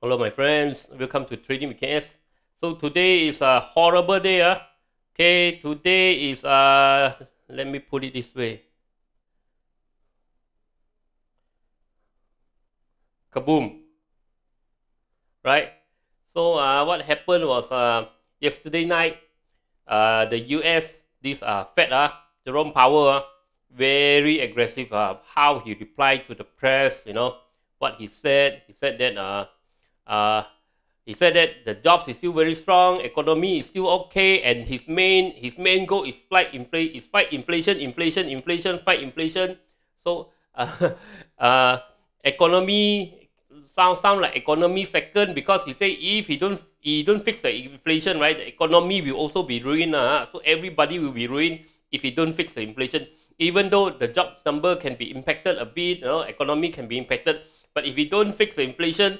Hello, my friends. Welcome to Trading KS. So today is a horrible day. Uh. Okay, today is uh let me put it this way. Kaboom. Right? So uh what happened was uh yesterday night uh the US this uh Fed uh Jerome Powell uh, very aggressive uh how he replied to the press, you know, what he said. He said that uh uh he said that the jobs is still very strong, economy is still okay, and his main his main goal is fight inflation, is fight inflation, inflation, inflation, fight inflation. So uh, uh, economy sound sound like economy second because he say if he don't he don't fix the inflation, right, the economy will also be ruined. Uh, so everybody will be ruined if he don't fix the inflation. Even though the job number can be impacted a bit, you know, economy can be impacted, but if he don't fix the inflation,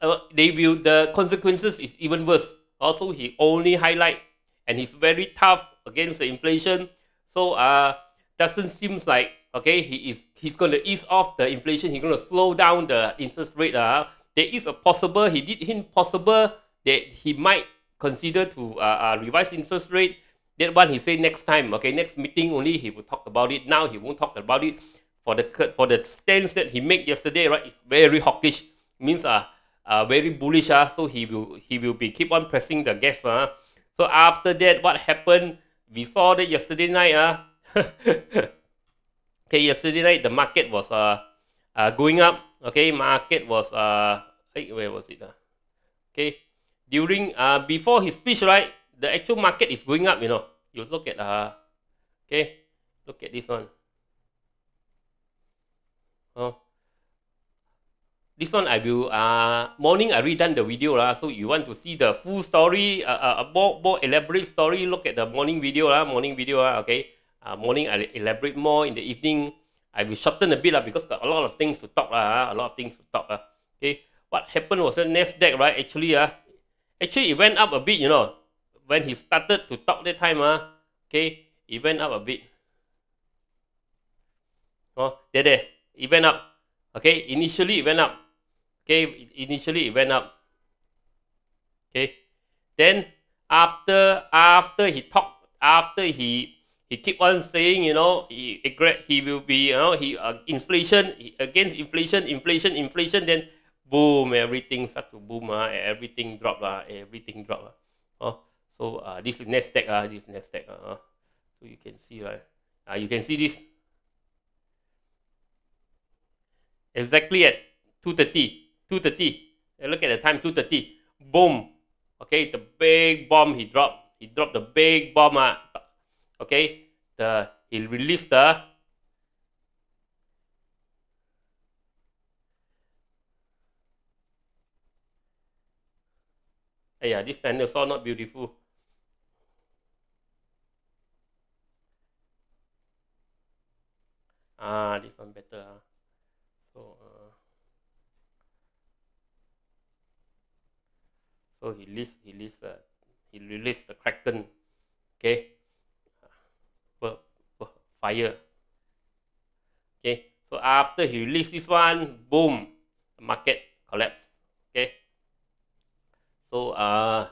uh, they will the consequences is even worse. Also, he only highlight and he's very tough against the inflation. So uh doesn't seems like okay he is he's going to ease off the inflation. He's going to slow down the interest rate. Uh, there is a possible he did hint possible that he might consider to uh, uh revise interest rate. That one he say next time. Okay, next meeting only he will talk about it. Now he won't talk about it. For the for the stance that he made yesterday, right, it's very hawkish. Means uh uh, very bullish. Uh, so he will he will be keep on pressing the gas. Uh. So after that, what happened? We saw that yesterday night. Uh, okay, yesterday night the market was uh, uh going up. Okay, market was uh hey, where was it? Uh? Okay, during uh before his speech, right, the actual market is going up. You know, you look at uh, okay, look at this one. Oh, this one I will uh morning I redone the video lah. So you want to see the full story, uh, uh, a more more elaborate story. Look at the morning video lah. Morning video lah. Okay. Uh, morning I elaborate more. In the evening I will shorten a bit lah because got a lot of things to talk lah. A lot of things to talk lah. Okay. What happened was the Nasdaq right? Actually uh, actually it went up a bit. You know, when he started to talk that time uh, okay, it went up a bit. Oh, there there, it went up. Okay, initially it went up okay initially it went up. Okay. Then after after he talked after he he keep on saying you know he he will be you know he uh, inflation against inflation inflation inflation then boom everything start to boom uh, everything drop uh, everything drop uh. oh so uh, this is Nasdaq uh, this is Nasdaq uh, so you can see right uh, you can see this. Exactly at 230 2.30. Look at the time, 2.30. Boom. Okay, the big bomb he dropped. He dropped the big bomb. Uh, okay, the he released the yeah, this dinosaur not beautiful. Ah, this one better. Uh. So, uh, So he released, he released, uh, he released the Kraken, okay, fire. Okay, so after he released this one, boom, the market collapsed. Okay, so uh,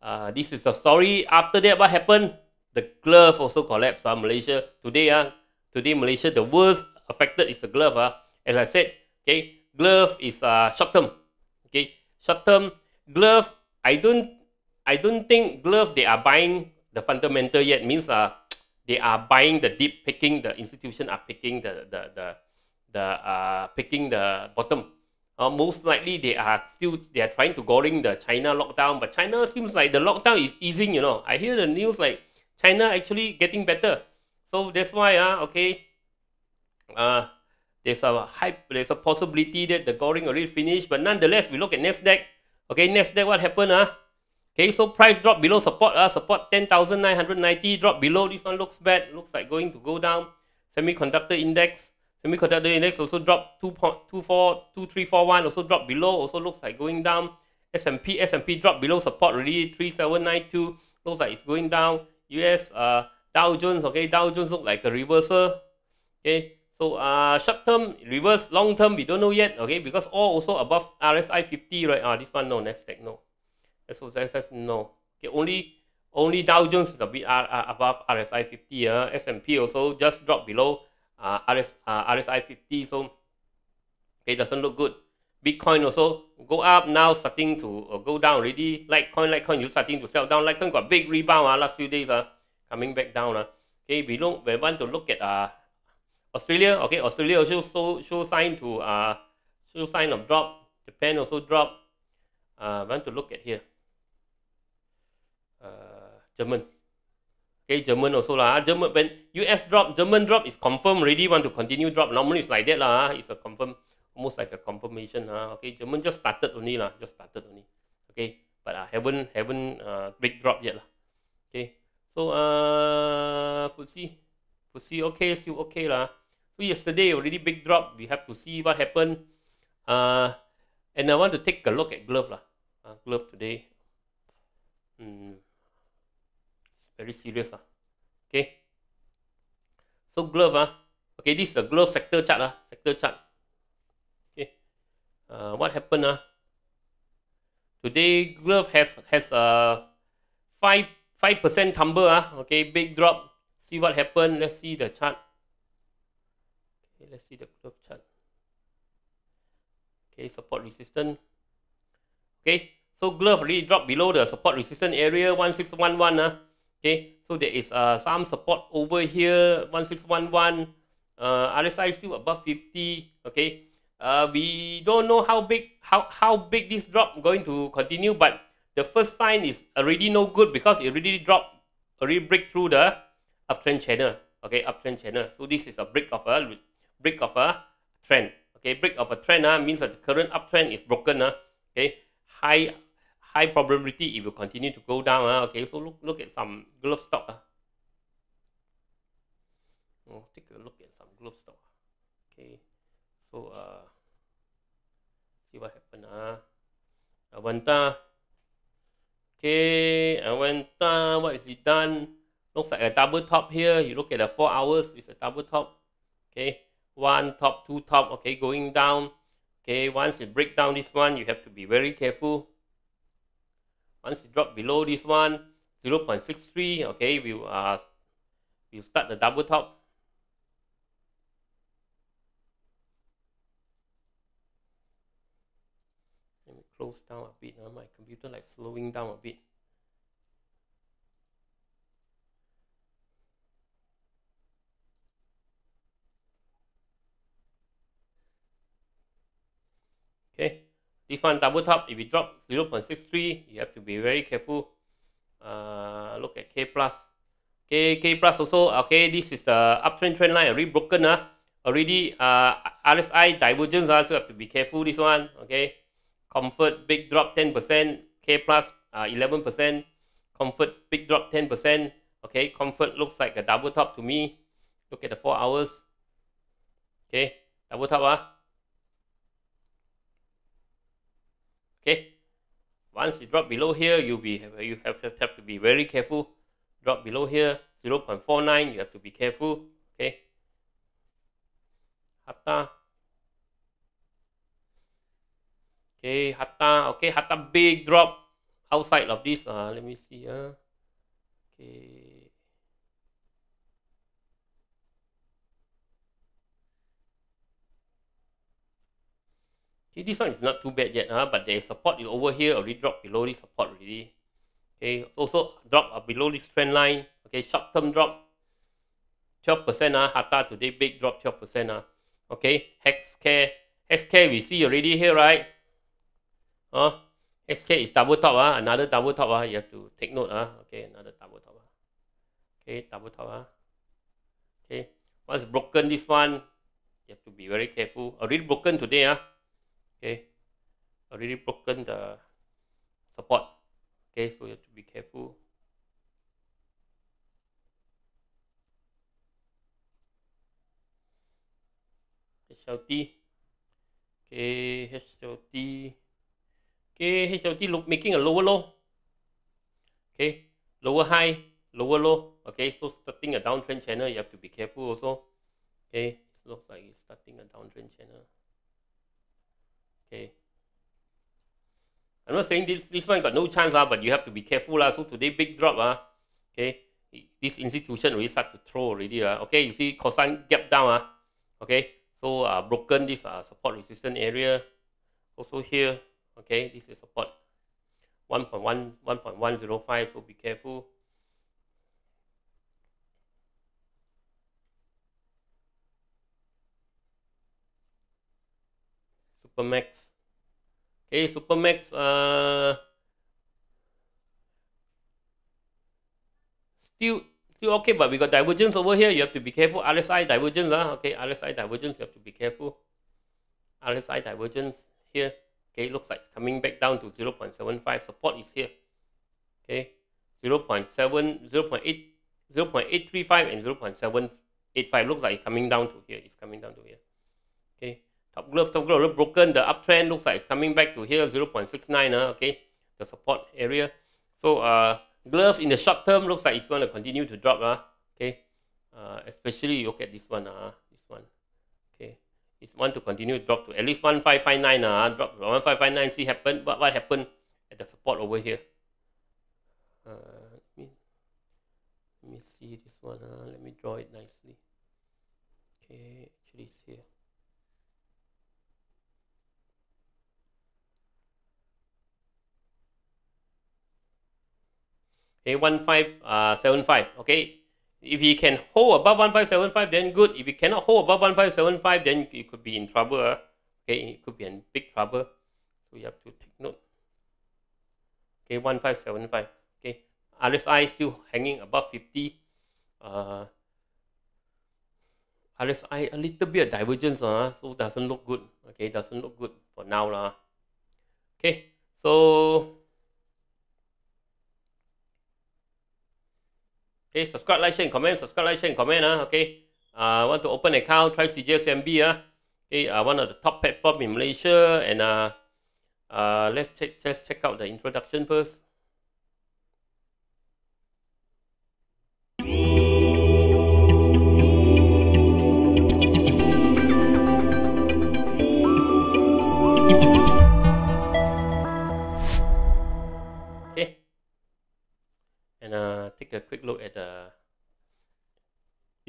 uh, this is the story. After that, what happened? The glove also collapsed. Uh, Malaysia today, uh, today Malaysia, the worst affected is the glove. Uh. As I said, okay, glove is uh, short term. Okay, short term glove I don't I don't think glove they are buying the fundamental yet means uh they are buying the deep picking the institution are picking the the the the uh picking the bottom. Uh, most likely they are still they are trying to goring the China lockdown, but China seems like the lockdown is easing. You know, I hear the news like China actually getting better, so that's why uh okay. Uh, there's a hype, there's a possibility that the goring already finished, but nonetheless, we look at Nasdaq. Okay, next day what happened? Uh? Okay, so price drop below support. Uh, support 10,990 drop below. This one looks bad. Looks like going to go down. Semiconductor index. Semiconductor index also dropped 2.24, also dropped below. Also looks like going down. S&P, S&P dropped below support already. 3792. Looks like it's going down. US uh, Dow Jones, okay, Dow Jones look like a reversal. Okay, So uh, short term reverse, long term we don't know yet. Okay, because all also above RSI 50, right? Ah, this one no, Nasdaq no, SOXX no. Okay, only only Dow Jones is a bit uh, uh, above RSI 50. Uh, S&P also just dropped below uh, RS, uh, RSI 50. So okay, doesn't look good. Bitcoin also go up now, starting to uh, go down already. Litecoin, Litecoin, you starting to sell down. Litecoin got big rebound uh, last few days. Uh, coming back down. Uh. Okay, we look, we want to look at uh, Australia. Okay, Australia also show, show sign to uh, show sign of drop. Japan also drop. Uh, want to look at here. Uh, German. Okay, German also lah. German when US drop, German drop is confirmed already. Want to continue drop. Normally it's like that lah. It's a confirm almost like a confirmation. Uh, okay, German just started only lah, just started only. Okay, but I uh, haven't haven't uh, big drop yet lah. Okay, so uh, see, see, okay, still okay lah. So yesterday already big drop. We have to see what happened. Uh, and I want to take a look at glove lah. Uh, glove today. Hmm. It's very serious lah. Okay. So glove ah. Okay, this is the glove sector chart ah. Sector chart Okay. uh, what happened uh, today glove have has a five five percent tumble uh, okay big drop see what happened let's see the chart okay let's see the glove chart. Okay support resistance okay so glove really dropped below the support resistance area 1611 uh, okay so there is uh, some support over here 1611 uh, RSI still above 50 okay. Uh, we don't know how big how how big this drop going to continue but the first sign is already no good because it already dropped already break through the uptrend channel okay uptrend channel. So this is a break of a break of a trend. Okay break of a trend uh, means that the current uptrend is broken uh, okay high high probability it will continue to go down uh, okay so look look at some glove stock uh. oh, take a look at some glove stock okay so uh see what happened ah. Adventa. Okay Adventa what is it done? Looks like a double top here. You look at the four hours it's a double top. Okay one top two top okay going down okay once you break down this one you have to be very careful once you drop below this one 0.63 okay we uh we start the double top Let me close down a bit. Uh, my computer like slowing down a bit. Okay, this one double top, if it drop 0.63, you have to be very careful. Uh, look at Careplus. K, Careplus also, okay, this is the uptrend trend line already broken. Uh, already uh, RSI divergence, uh, so you have to be careful this one, okay. Comfort big drop 10%, Careplus uh, 11%, Comfort big drop 10%. Okay, Comfort looks like a double top to me. Look at the four hours. Okay, double top. Ah. Okay, once you drop below here, you'll be you have to have to be very careful. Drop below here 0.49, you have to be careful. Okay, Harta Okay, Harta. Okay, Harta big drop outside of this. Uh, let me see. Uh. Okay. Okay, this one is not too bad yet, huh? but the support is over here already dropped below this support already. Okay, also drop uh, below this trend line. Okay, short term drop 12%. Uh, Harta today big drop 12%. Uh. Okay, Hexcare. Hexcare we see already here, right? Oh, SK is double top, ah, another double top, ah. You have to take note, ah. Okay, another double top, ah. Okay, double top, ah. Okay, once broken this one, you have to be very careful. Already broken today, ah. Okay, already broken the support. Okay, so you have to be careful. HLT. Okay, HLT. Okay, HLT look, making a lower low. Okay, lower high, lower low. Okay, so starting a downtrend channel, you have to be careful also. Okay, looks like it's starting a downtrend channel. Okay. I'm not saying this this one got no chance, uh, but you have to be careful. Uh. So today big drop. Uh, okay. This institution really start to throw already. Uh. Okay, you see Kossan gap down. Uh. Okay. So uh, broken this uh, support resistance area. Also here. Okay, this is support 1.1, 1.105. So be careful. Supermax. Okay, Supermax. Uh, still, still okay, but we got divergence over here. You have to be careful. RSI divergence. Uh, okay, RSI divergence. You have to be careful. RSI divergence here. Okay, looks like coming back down to 0 0.75. Support is here. Okay, 0 0.7, 0 0.8, 0 0.835 and 0 0.785. Looks like it's coming down to here. It's coming down to here. Okay, top glove, top broken. The uptrend looks like it's coming back to here, 0.69, uh, okay, the support area. So uh, glove in the short term looks like it's going to continue to drop, uh, okay. Uh, especially look at this one, uh, this one, okay. It's want to continue to drop to at least 1559, uh, drop 1559, see happen, what, what happened at the support over here. Uh, let, me, let me see this one, uh, let me draw it nicely. Okay, actually it's here. Okay 1575 uh, okay? If he can hold above 1575 then good. If he cannot hold above 1575 then you could be in trouble uh. okay? It could be in big trouble. So you have to take note. Okay 1575 okay? RSI still hanging above 50 uh, RSI a little bit of divergence uh, so doesn't look good okay? Doesn't look good for now lah. okay? So Okay, subscribe, like, share, and comment. Subscribe, like, share, and comment. Uh, okay. I uh, want to open account, try CGSMB. Uh, okay, uh, one of the top platform in Malaysia. And uh, uh, let's, check, let's check out the introduction first.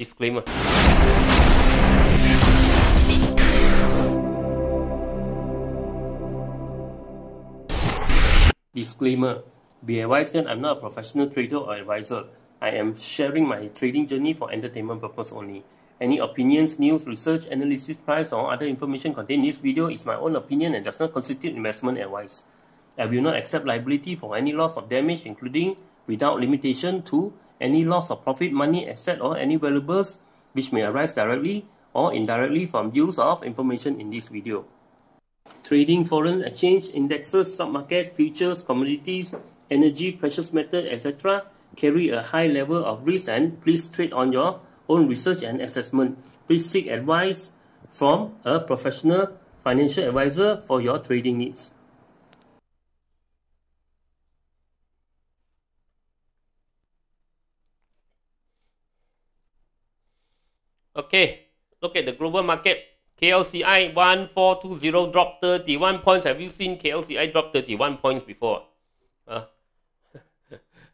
Disclaimer. Disclaimer. Be advised that I'm not a professional trader or advisor. I am sharing my trading journey for entertainment purpose only. Any opinions, news, research, analysis, price, or other information contained in this video is my own opinion and does not constitute investment advice. I will not accept liability for any loss or damage, including without limitation to any loss of profit, money, asset, or any valuables which may arise directly or indirectly from use of information in this video. Trading foreign exchange, indexes, stock market, futures, commodities, energy, precious metal, etc. carry a high level of risk and please trade on your own research and assessment. Please seek advice from a professional financial advisor for your trading needs. Okay, look at the global market. KLCI 1420 dropped 31 points. Have you seen KLCI drop 31 points before? Uh,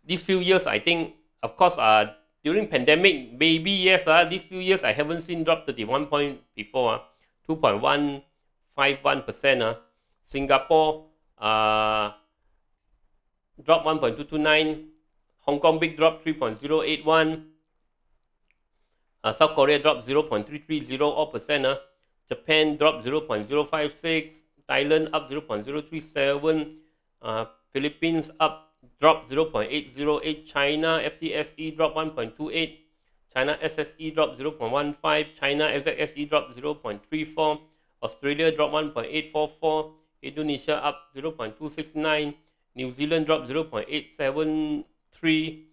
these few years, I think, of course, uh, during pandemic, maybe yes, uh, these few years I haven't seen drop 31 point before. Uh, 2.151%. Uh. Singapore uh, drop 1.229. Hong Kong big drop 3.081. Uh, South Korea dropped 0.330 all percent. Uh. Japan dropped 0.056. Thailand up 0.037. Uh, Philippines up dropped 0.808. China FTSE dropped 1.28. China SSE dropped 0.15. China SXSE dropped 0.34. Australia dropped 1.844. Indonesia up 0.269. New Zealand dropped 0.873.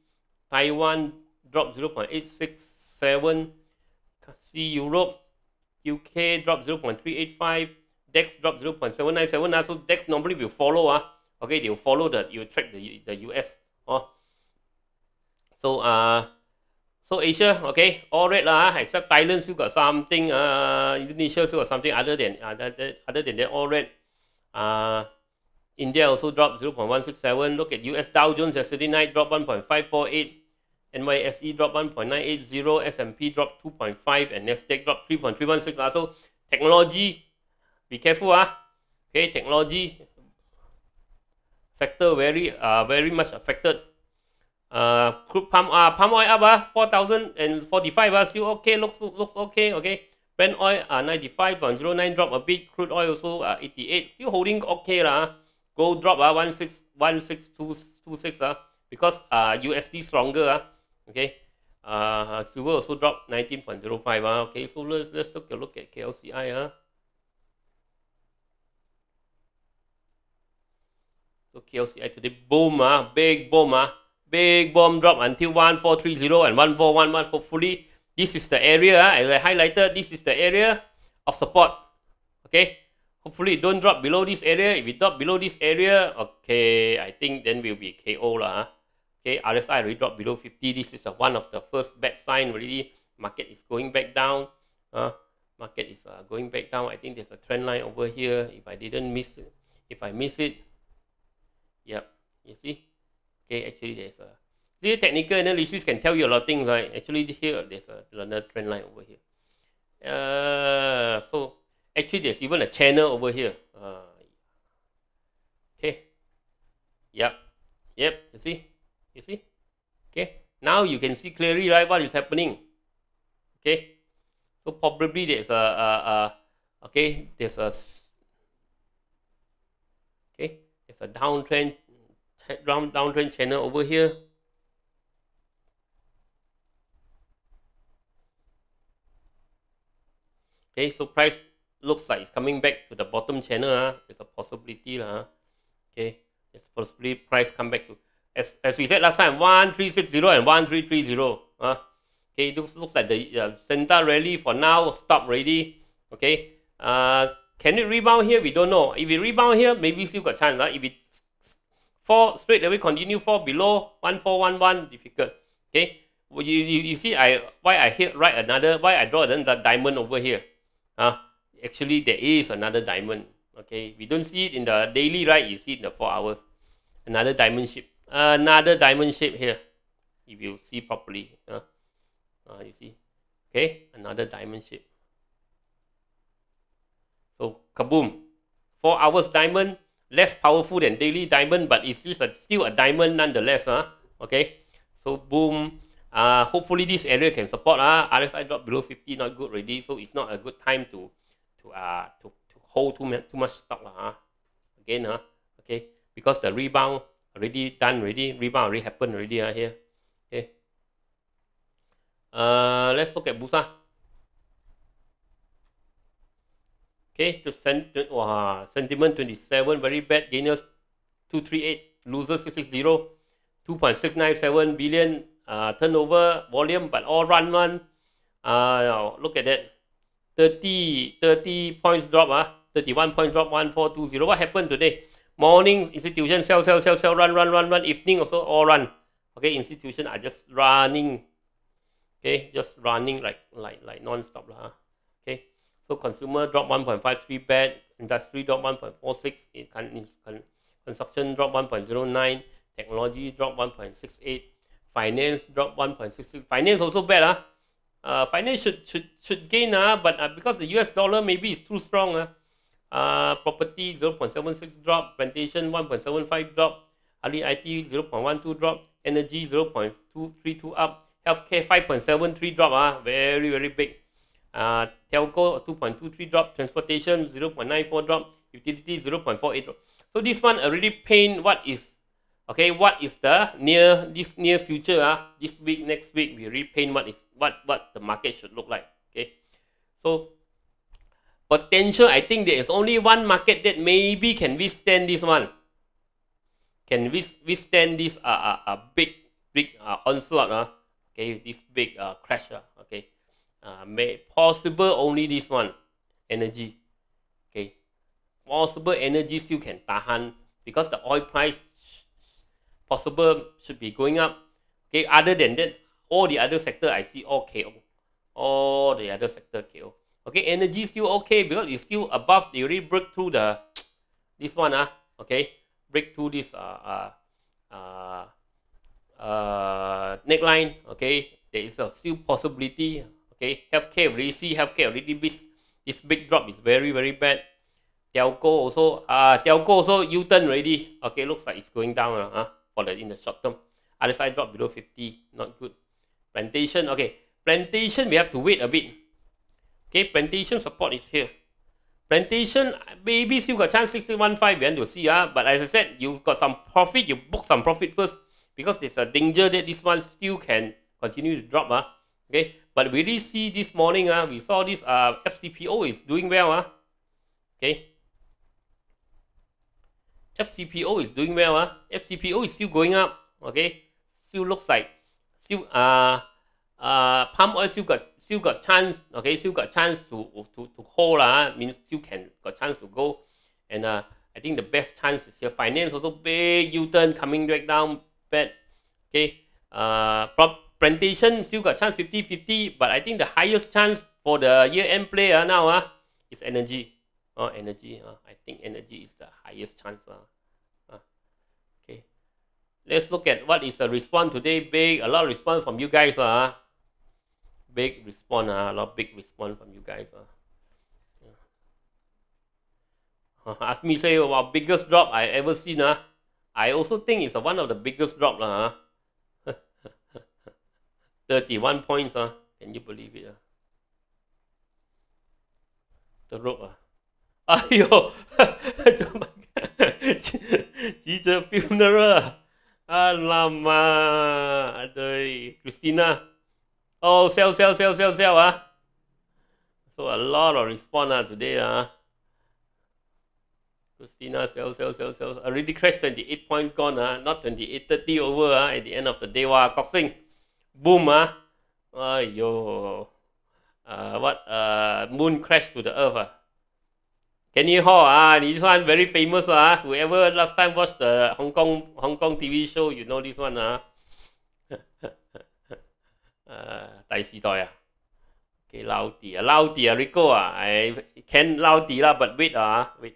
Taiwan dropped 0.86 7. C Europe, UK drop 0.385. DEX drop 0.797. Uh, ah, so DEX normally will follow. Uh, okay, they will follow the, you track the, the US. Uh. Ah. So, uh, so Asia, okay, all red lah, except Thailand still got something, uh, Indonesia still got something other than, uh, other other than that, all red. Uh, India also dropped 0.167. Look at US Dow Jones yesterday night, dropped 1.548. NYSE dropped 1.980, S&P dropped 2.5, and Nasdaq dropped 3.316. Uh, so technology, be careful. Uh. Okay, technology sector very uh, very much affected. Uh, crude palm, uh, palm oil up, uh, 4,045, uh, still okay, looks, looks okay, okay. Brent oil, uh, 95.09, drop a bit. Crude oil also, uh, 88, still holding okay, lah. Gold drop, uh, 1626, uh, because uh, USD stronger, uh, okay. Uh, silver also dropped 19.05, uh, okay. So let's, let's take a look at KLCI, uh. So KLCI today, boom, uh, big boom, uh, big bomb drop until 1430 and 1411. Hopefully, this is the area, uh, as I highlighted, this is the area of support. Okay, hopefully don't drop below this area. If it drop below this area, okay, I think then we'll be KO lah. Uh. Okay, RSI already dropped below 50. This is the one of the first bad sign already. Market is going back down. Uh, market is uh, going back down. I think there's a trend line over here. If I didn't miss it, if I miss it, Yep, you see? Okay, actually there's a the technical analysis can tell you a lot of things, right? Actually here there's a another trend line over here. Uh, so actually there's even a channel over here. Uh, okay. Yep. Yep. You see? You see? Okay. Now you can see clearly, right, what is happening. Okay. So probably there's a, a, a okay, there's a okay there's a downtrend down downtrend channel over here okay so price looks like it's coming back to the bottom channel uh. there's a possibility uh. okay it's possibly price come back to as, as we said last time 1360 and 1330 uh. okay looks looks like the uh, Santa rally for now stop already okay uh can it rebound here? We don't know. If it rebound here, maybe still got chance. Right? If it fall straight away, continue fall below 1411, difficult. Okay. Well, you, you, you see I why I hit write another why I draw another diamond over here. Uh, actually there is another diamond. Okay. We don't see it in the daily, right? You see it in the four hours. Another diamond shape. Another diamond shape here. If you see properly. Uh, uh, you see. Okay, another diamond shape. So kaboom, four hours diamond, less powerful than daily diamond, but it's still a, still a diamond nonetheless. Huh? Okay, so boom. Uh, hopefully this area can support. Uh, RSI drop below 50, not good already. So it's not a good time to to uh to, to hold too, too much stock. Uh, again, uh, okay, because the rebound already done already, rebound already happened already uh, here. Okay. Uh, let's look at Bursa. Okay, to send wow, sentiment 27, very bad. Gainers 238, losers 660, 2.697 billion uh, turnover volume, but all run one. Uh, look at that. 30, 30 points drop, uh, 31 points drop, 1420. What happened today? Morning, institution sell, sell, sell, sell, run, run, run, run. Evening also all run. Okay, institution are just running. Okay, just running like like like non-stop. Uh. Okay. So consumer drop 1.53 bad, industry drop 1.46, it can, construction drop 1.09, technology drop 1.68, finance drop 1.66. Finance also bad, huh? Uh, finance should should should gain, uh, but uh, because the US dollar maybe is too strong, uh, uh, property 0.76 drop, plantation 1.75 drop, Ali IT 0.12 drop, energy 0.232 up, healthcare 5.73 drop, uh, very very big. Uh, telco 2.23 drop, transportation 0.94 drop, utility 0.48 drop. So this one already paint what is okay what is the near this near future uh, this week next week we repaint what is what what the market should look like okay so potential i think there is only one market that maybe can withstand this one can withstand this uh, uh, uh big big uh, onslaught uh, okay this big uh, crash uh, okay uh, may possible only this one energy okay possible energy still can tahan because the oil price possible should be going up okay other than that all the other sector I see all KO. All the other sector KO. Okay, energy still okay because it's still above. They already break through the this one. Uh, okay, break through this uh, uh, uh, uh, neckline. Okay, there is a still possibility. Okay, healthcare already see healthcare already this this big drop is very very bad. Telco also uh telco also U-turn already. Okay, looks like it's going down uh, uh, for the in the short term. Other side drop below 50, not good. Plantation, okay. Plantation we have to wait a bit. Okay, plantation support is here. Plantation, maybe still got chance 615 we want to see, uh, but as I said, you've got some profit, you book some profit first because there's a danger that this one still can continue to drop. Uh, okay, but we did see this morning, uh, we saw this uh, FCPO is doing well. Uh, okay, FCPO is doing well. Uh. FCPO is still going up. Okay, still looks like still uh uh palm oil still got still got chance. Okay, still got chance to to to hold. Uh, means still can got chance to go. And uh, I think the best chance is here. Finance also big U-turn coming right down bad. Okay, uh, plantation still got chance 50-50, but I think the highest chance for the year-end player uh, now uh, is energy. Oh, energy. Uh, I think energy is the highest chance. Uh. Uh, okay. Let's look at what is the response today. Big, a lot of response from you guys. Uh big response, uh, a lot of big response from you guys. Uh. Yeah. Ask me say about biggest drop I ever seen. Uh. I also think it's uh, one of the biggest drop. Uh, 31 points. Uh. Can you believe it? Uh? The rope. Uh. Ayo! Teacher funeral. Alamak. Aduh. Christina. Oh, sell, sell, sell, sell, sell, ah. So a lot of response ah, today, ah. Christina, sell, sell, sell, sell. Already crashed 28 points gone, ah. Not 28, 30 over, ah. At the end of the day, wow, Coxing. Boom, ah. Ayo. Uh, what, uh, moon crashed to the earth, ah. Kenny Hall, ah, this one very famous, ah. Whoever last time watched the Hong Kong Hong Kong TV show, you know this one, ah. uh, 第时代啊，okay, Laudi 啊，Laudi 啊，Rico 啊，I can Laudi 啦，but wait 啊，wait，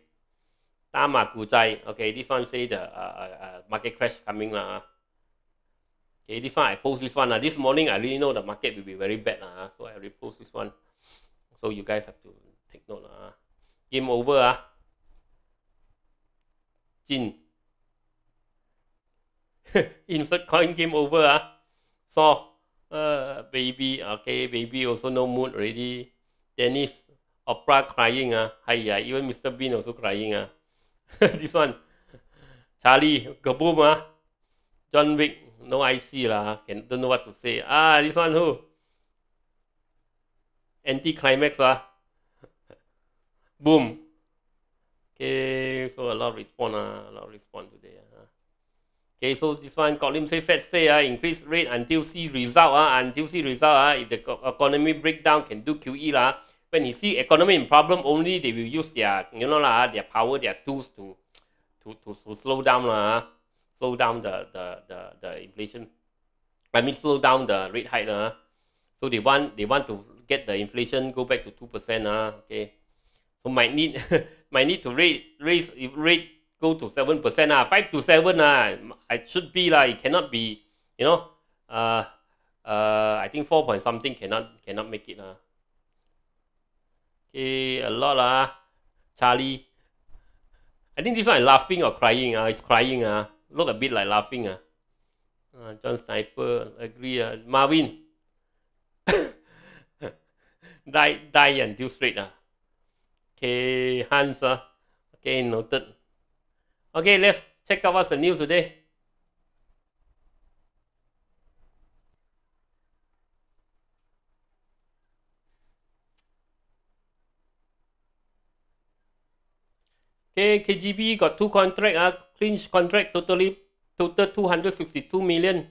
打马股债，okay, this one say the uh, uh, market crash coming 啦啊。Okay, this one I post this one. Uh. This morning I really know the market will be very bad. Uh, so I repost this one. So you guys have to take note. Uh. game over ah Jin insert coin game over ah so uh, baby okay baby also no mood already. Dennis Oprah crying ah. Hiya even Mr Bean also crying ah. This one Charlie kaboom ah. John Wick no IC lah can don't know what to say. Ah this one who? Anti climax ah. Boom. Okay, so a lot of response, uh, a lot of response today. Uh. Okay, so this one, Colin say Fed say uh, increase rate until see result, uh, until see result, uh, if the economy breakdown can do QE. Uh, when you see economy in problem only, they will use their, you know, uh, their power, their tools to, to, to, to slow down, uh, slow down the, the, the, the inflation. I mean, slow down the rate hike. Uh. So they want, they want to get the inflation go back to 2%. Uh, okay. So might need might need to raise raise rate go to seven percent ah, five to seven ah. It should be lah. It cannot be, you know. Uh, uh, I think four point something cannot cannot make it ah. Okay, a lot ah. Charlie. I think this one is laughing or crying ah. It's crying ah. Look a bit like laughing ah. Uh, John Sniper agree ah. Marvin. die die until straight ah. Okay, Hans. Uh, okay, noted. Okay, let's check out what's the news today. Okay, KGB got two contract, ah, uh, clinch contract totally total 262 million.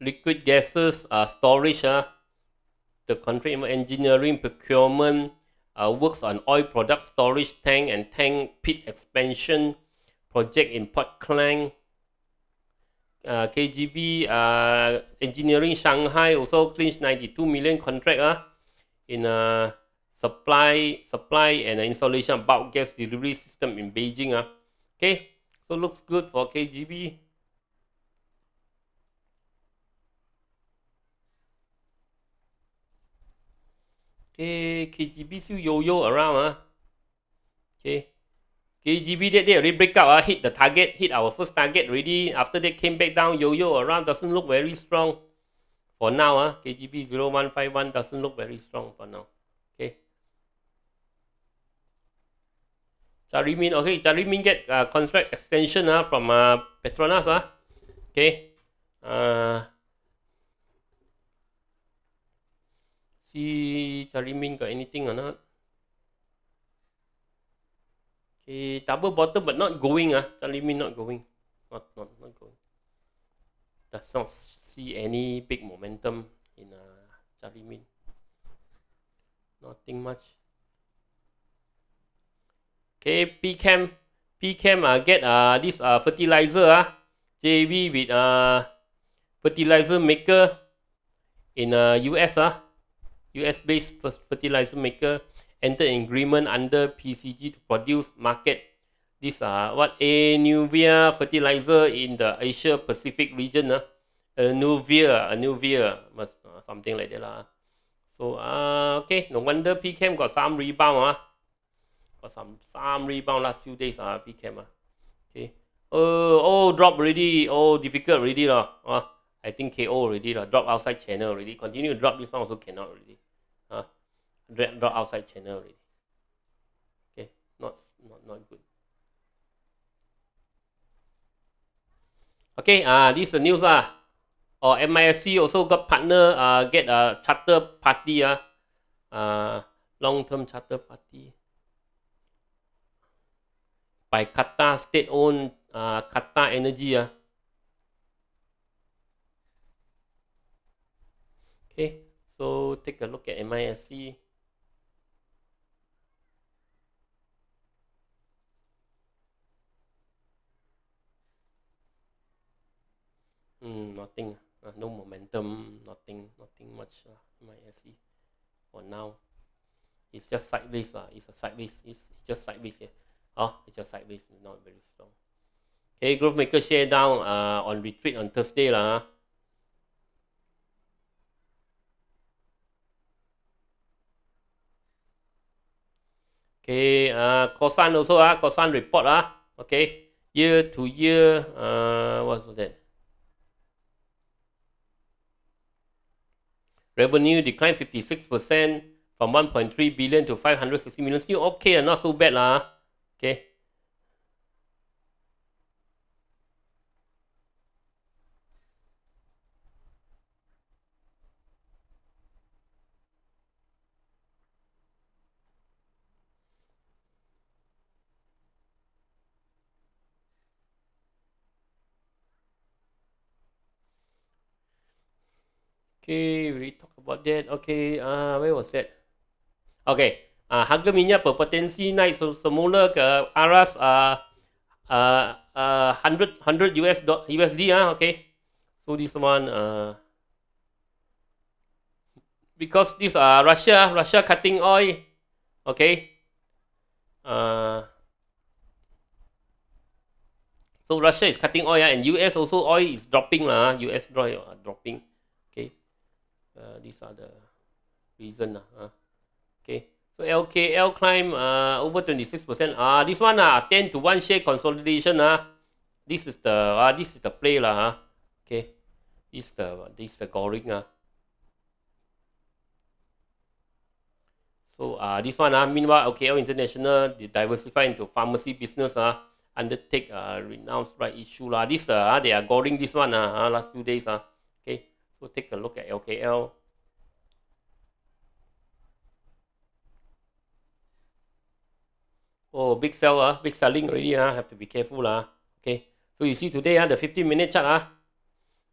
liquid gases uh, storage, uh, the contract engineering procurement uh, works on oil product storage tank and tank pit expansion, project in Port Klang. Uh, KGB uh, Engineering Shanghai also clinched 92 million contract uh, in uh, supply supply and installation of bulk gas delivery system in Beijing. Uh. Okay, so looks good for KGB. KGB still yo-yo around. Uh. Okay. KGB that day already break out, uh, hit the target, hit our first target already. After that came back down, yo-yo around, doesn't look very strong. For now, uh, KGB 0151 doesn't look very strong for now. Okay. Jarimin, okay, Jarimin get uh, contract extension uh, from uh, Petronas. Uh. Okay. Uh, see Jarimin got anything or not? Okay, double bottom but not going. Uh. Jarimin not going. Not, not, not going. Does not see any big momentum in uh, Jarimin. Nothing much. Okay, PChem, PChem uh, get uh, this uh, fertilizer uh, JV with uh, fertilizer maker in uh, US uh, US based fertilizer maker entered agreement under PCG to produce market this uh, what Anuvia fertilizer in the Asia Pacific region uh, Anuvia a Nuvia must uh, something like that. So uh, okay, no wonder PChem got some rebound uh got some some rebound last few days uh, PChem uh. Okay. Oh, oh, drop already. Oh, difficult already. Uh, I think KO already lah. Drop outside channel already. Continue drop this one also cannot already. Uh, drop outside channel already. Okay, not not not good. Okay, uh, this is the news ah. Uh. Or MISC also got partner uh get a charter party ah. Uh, uh long term charter party by Qatar state-owned uh, Qatar Energy. Uh. Okay, so take a look at MISC. Mm, nothing, uh, no momentum, nothing, nothing much. Uh, MISC for now. It's just sideways. Uh, it's a sideways. It's just sideways here. Oh, it's just sideways, not very strong. Okay, growth maker share down uh, on retreat on Thursday. Lah. Okay, uh, Cosan also, uh, Cosan report. Uh, okay, year to year, uh, what's that? Revenue declined 56% from 1.3 billion to 560 million. Still okay, not so bad. Lah. Okay. Okay, we talk about that. Okay, uh, where was that? Okay, uh, harga minyak berpotensi naik semula ke aras uh, uh, uh, 100 100 US USD ah uh, okay so this one uh, because this uh, Russia Russia cutting oil okay uh, so Russia is cutting oil and US also oil is dropping lah US oil uh, dropping uh, these are the reason uh, okay So LKL climb uh, over 26%. Ah, uh, this one uh, 10 to 1 share consolidation. Uh. This is the uh, this is the play lah. Uh. Okay. This is the this is the goring. Uh. So uh, this one uh, meanwhile LKL International they diversify into pharmacy business uh, undertake uh, renounced right issue lah. This uh, they are goring this one uh, last few days uh. So take a look at LKL. Oh, big sell, uh, big selling already. Uh, have to be careful. Uh. Okay. So you see today, uh, the 15 minute chart. Uh,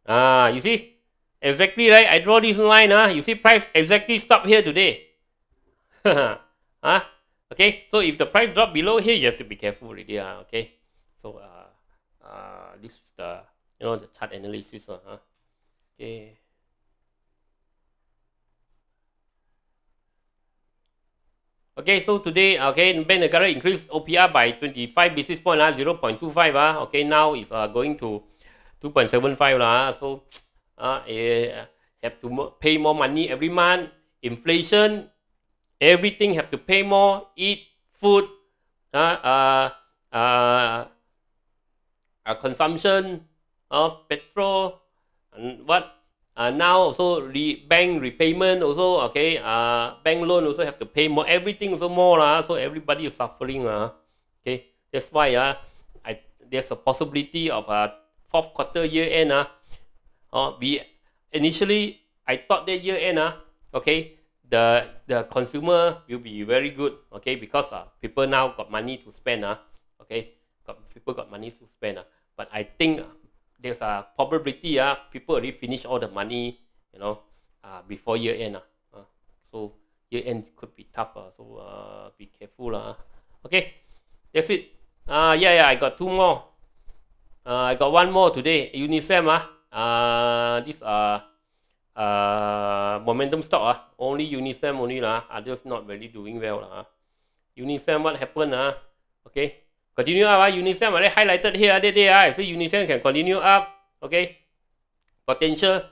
ah, you see? Exactly right. I draw this line. Uh, you see price exactly stop here today. uh, okay. So if the price drop below here, you have to be careful already. Uh, okay. So uh, uh, this is the you know the chart analysis. Uh, huh? Okay. Okay, so today, okay, Bank Negara increased OPR by 25 basis point, uh, 0.25. Uh, okay, now it's uh, going to 2.75. Uh, so, uh, eh, have to pay more money every month. Inflation, everything have to pay more. Eat, food, uh, uh, uh, uh consumption of petrol, what uh, now also re bank repayment also okay uh, bank loan also have to pay more everything also more uh, so everybody is suffering uh, okay. That's why uh, I, there's a possibility of a fourth quarter year end uh, uh, we initially I thought that year end uh, okay the the consumer will be very good okay because uh, people now got money to spend uh, okay. Got people got money to spend uh, but I think uh, there's a probability uh, people already finish all the money, you know, uh, before year end. Uh, uh, so year end could be tough. Uh, so uh, be careful. Uh. Okay, that's it. Uh, yeah, yeah, I got two more. Uh, I got one more today. Unisem. Uh, uh, this uh, uh, momentum stock. Uh, only Unisem only. Uh, others not really doing well. Uh. Unisem, what happened? Uh, okay. Continue up, uh, Unisem already highlighted here that day. Uh, so Unisem can continue up. Okay. Potential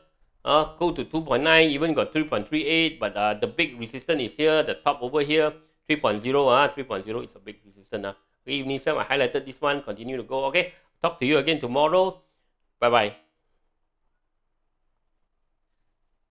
uh, go to 2.9, even got 3.38, but uh, the big resistance is here, the top over here, 3.0. Uh, 3.0 is a big resistance. Uh. Okay, Unisem, I highlighted this one, continue to go. Okay, talk to you again tomorrow. Bye bye.